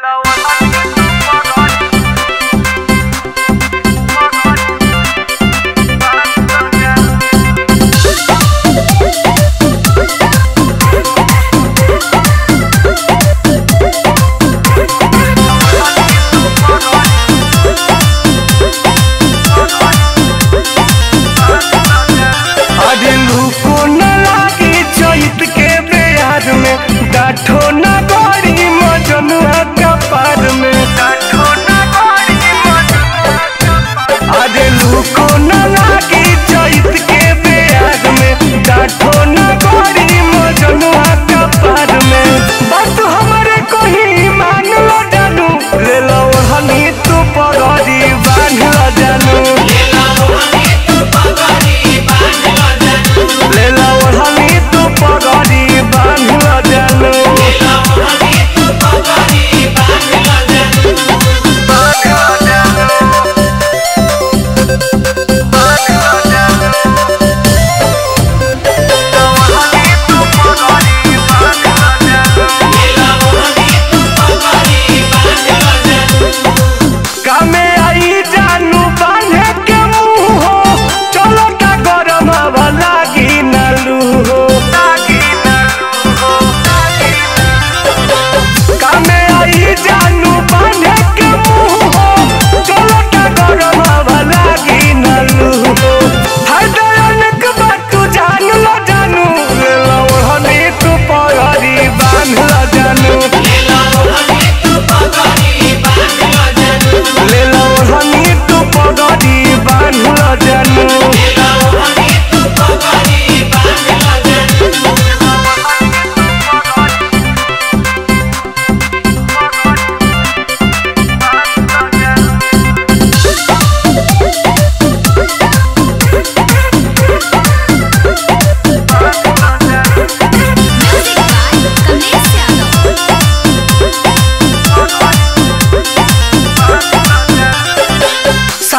la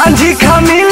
माझी खमी